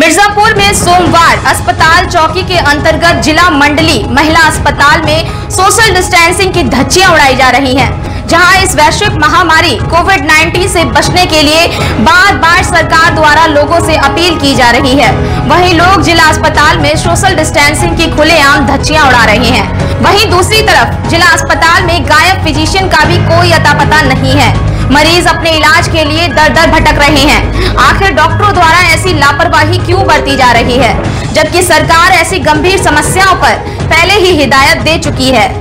मिर्जापुर में सोमवार अस्पताल चौकी के अंतर्गत जिला मंडली महिला अस्पताल में सोशल डिस्टेंसिंग की धज्जियाँ उड़ाई जा रही हैं, जहाँ इस वैश्विक महामारी कोविड 19 से बचने के लिए बार बार सरकार द्वारा लोगों से अपील की जा रही है। वहीं लोग जिला अस्पताल में सोशल डिस्टेंसिंग की खुलेआम धज्जियाँ उड़ा रहे हैं। वहीं दूसरी तरफ़ जिला अस्पताल में गायब फिजिशियन का भी कोई अता पता नहीं है। मरीज़ अपने इलाज के लिए दर दर भटक रहे हैं। आखिर डॉक्टरों द्वारा ऐसी लापरवाही क्यों बरती जा रही है? जबकि सरकार ऐसी गंभीर समस्याओं पर पहले ही हिदायत दे चुकी है।